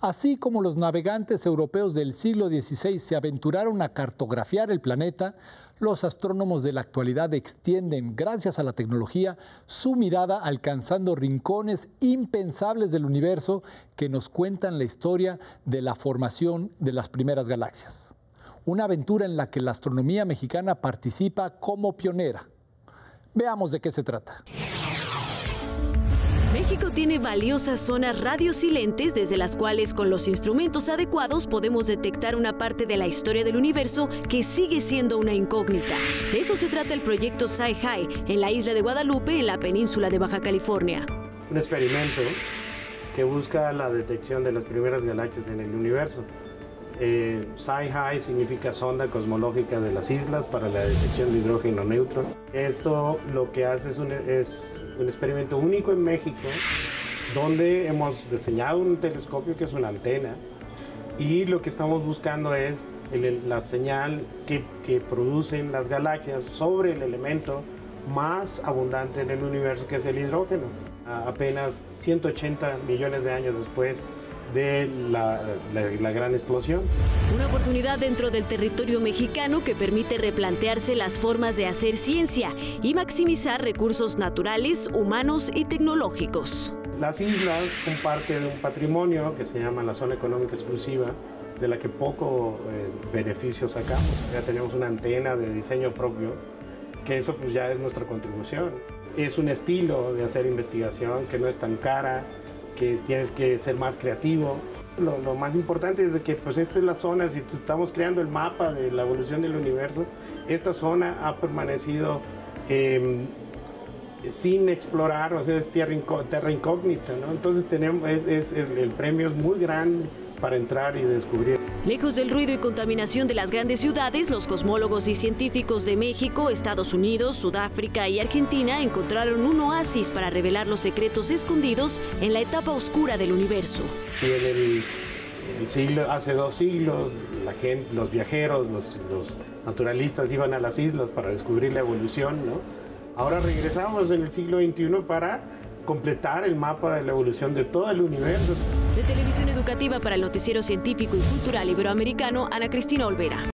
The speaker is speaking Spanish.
Así como los navegantes europeos del siglo XVI se aventuraron a cartografiar el planeta, los astrónomos de la actualidad extienden, gracias a la tecnología, su mirada alcanzando rincones impensables del universo que nos cuentan la historia de la formación de las primeras galaxias. Una aventura en la que la astronomía mexicana participa como pionera. Veamos de qué se trata. México tiene valiosas zonas radiosilentes desde las cuales con los instrumentos adecuados podemos detectar una parte de la historia del universo que sigue siendo una incógnita. De eso se trata el proyecto Sci-Hi en la isla de Guadalupe, en la península de Baja California. Un experimento que busca la detección de las primeras galaxias en el universo. Eh, Sci-Hi significa sonda cosmológica de las islas para la detección de hidrógeno neutro. Esto lo que hace es un, experimento único en México, donde hemos diseñado un telescopio que es una antena y lo que estamos buscando es la señal que, que producen las galaxias sobre el elemento más abundante en el universo que es el hidrógeno. apenas 180 millones de años después de la, la, la, gran explosión. Una oportunidad dentro del territorio mexicano que permite replantearse las formas de hacer ciencia y maximizar recursos naturales, humanos y tecnológicos. Las islas son parte de un patrimonio que se llama la zona económica exclusiva, de la que poco eh, beneficio sacamos. Ya tenemos una antena de diseño propio, que eso pues ya es nuestra contribución. Es un estilo de hacer investigación que no es tan cara, que tienes que ser más creativo. Lo, lo, más importante es de que pues esta es la zona, si estamos creando el mapa de la evolución del universo, esta zona ha permanecido eh, sin explorar, o sea, es tierra, incógnita, ¿no? Entonces tenemos, es, es, es, el premio es muy grande para entrar y descubrir. Lejos del ruido y contaminación de las grandes ciudades, los cosmólogos y científicos de México, Estados Unidos, Sudáfrica y Argentina encontraron un oasis para revelar los secretos escondidos en la etapa oscura del universo. Y en el, el siglo, hace dos siglos, la gente, los viajeros, los, los naturalistas iban a las islas para descubrir la evolución, ¿no? Ahora regresamos en el siglo XXI para completar el mapa de la evolución de todo el universo. De Televisión Educativa para el Noticiero Científico y Cultural Iberoamericano, Ana Cristina Olvera.